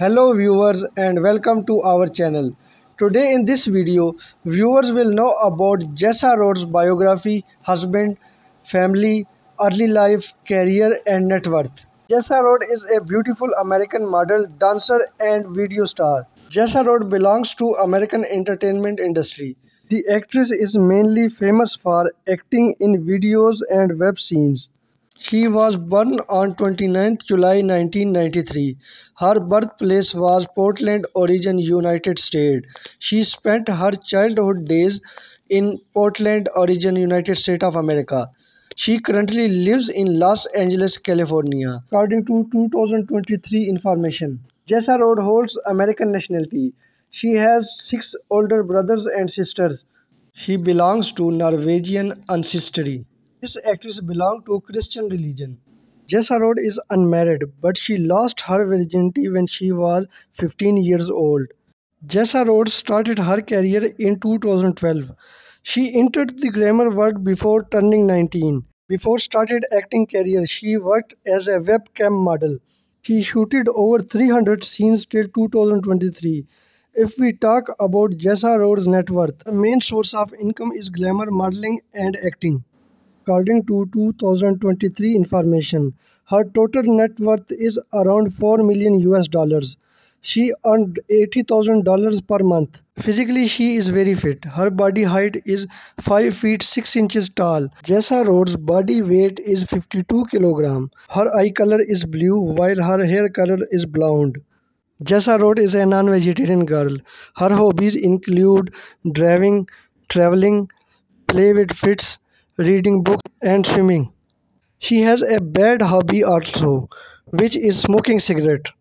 Hello viewers and welcome to our channel. Today in this video, viewers will know about Jessa Rhodes biography, husband, family, early life, career and net worth. Jessa Rhodes is a beautiful American model, dancer and video star. Jessa Rhodes belongs to American entertainment industry. The actress is mainly famous for acting in videos and web scenes. She was born on 29 July 1993. Her birthplace was Portland, Oregon, United States. She spent her childhood days in Portland, Oregon, United States of America. She currently lives in Los Angeles, California. According to 2023 information, Jessa Rhodes holds American nationality. She has six older brothers and sisters. She belongs to Norwegian ancestry. This actress belonged to Christian religion. Jessa Rhodes is unmarried, but she lost her virginity when she was 15 years old. Jessa Rhodes started her career in 2012. She entered the glamour world before turning 19. Before started acting career, she worked as a webcam model. She shooted over 300 scenes till 2023. If we talk about Jessa Rhodes' net worth, her main source of income is glamour modeling and acting. According to 2023 information, her total net worth is around 4 million US dollars. She earned $80,000 per month. Physically, she is very fit. Her body height is 5 feet 6 inches tall. Jessa Rhodes' body weight is 52 kg. Her eye color is blue while her hair color is blonde. Jessa Rhodes is a non-vegetarian girl. Her hobbies include driving, traveling, play with fits, reading books and swimming. She has a bad hobby also, which is smoking cigarette.